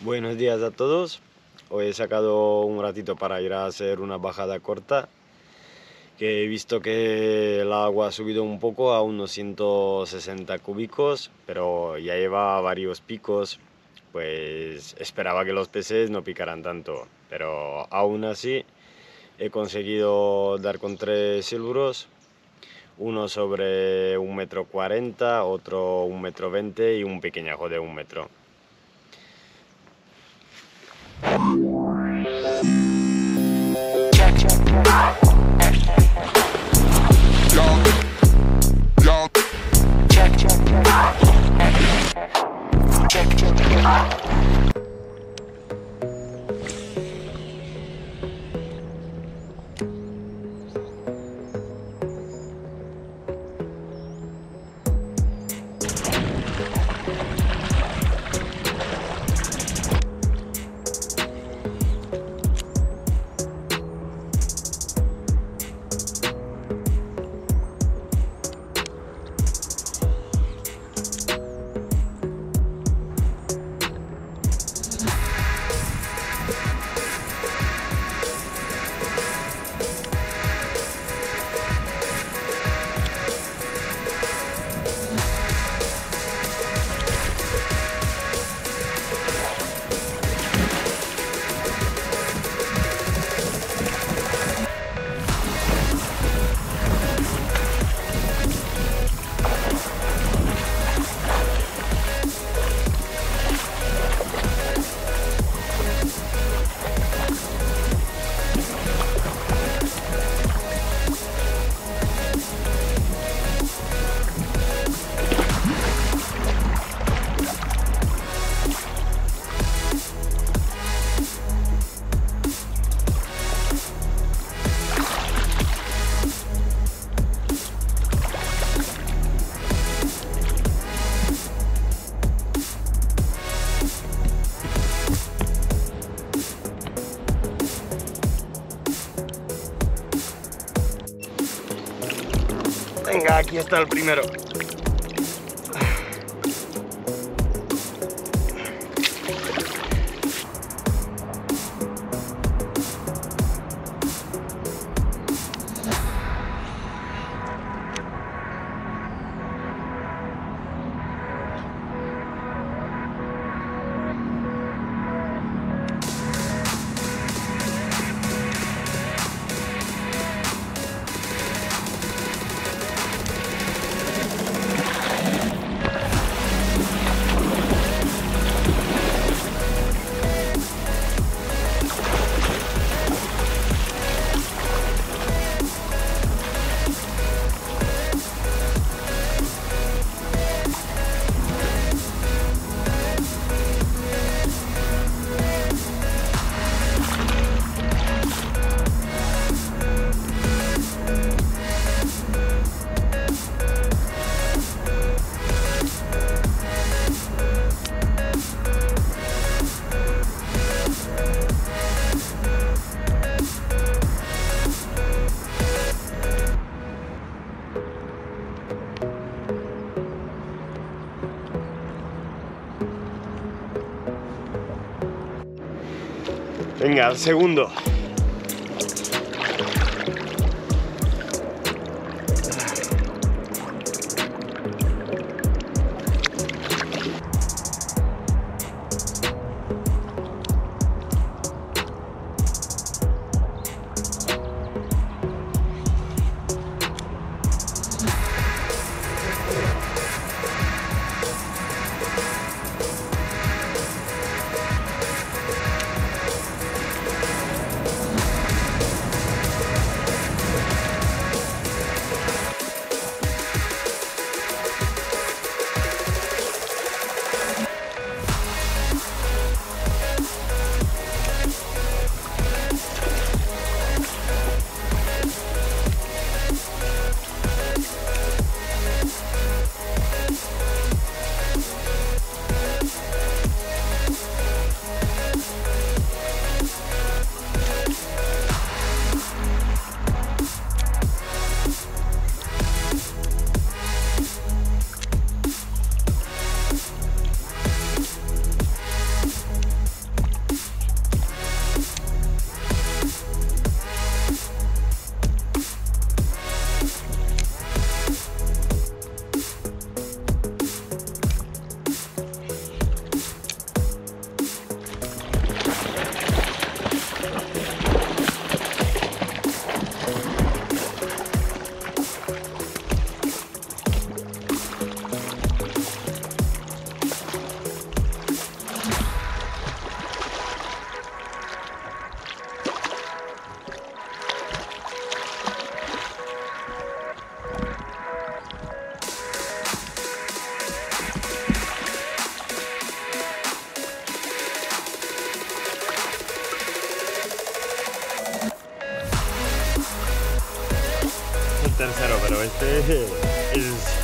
Buenos días a todos. Hoy he sacado un ratito para ir a hacer una bajada corta, que he visto que el agua ha subido un poco a unos 160 cúbicos, pero ya lleva varios picos, pues esperaba que los peces no picaran tanto, pero aún así he conseguido dar con tres silburos, uno sobre un metro cuarenta, otro un metro veinte y un pequeñajo de un metro. Check, check, check. Lock. Lock. Check, check, check. Check, check, check. Aquí está el primero. Venga, segundo. Tercero, pero este es